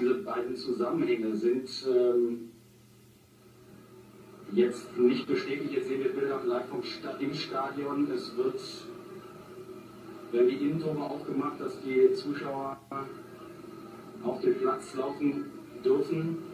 Diese beiden Zusammenhänge sind ähm, jetzt nicht bestätigt. Jetzt sehen wir Bilder live vom Sta im Stadion. Es wird, werden die Innentore aufgemacht, dass die Zuschauer auf den Platz laufen dürfen.